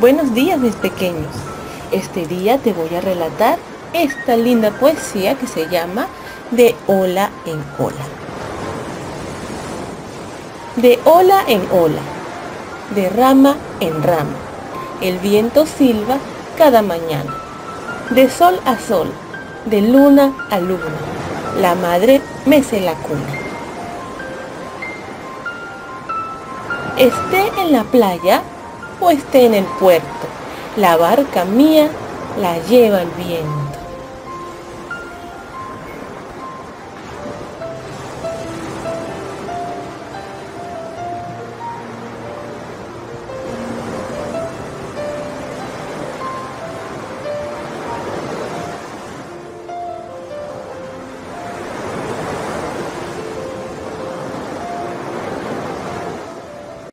Buenos días mis pequeños. Este día te voy a relatar esta linda poesía que se llama De ola en ola. De ola en ola, de rama en rama, el viento silba cada mañana. De sol a sol, de luna a luna, la madre mece la cuna. Esté en la playa o esté en el puerto, la barca mía la lleva el viento.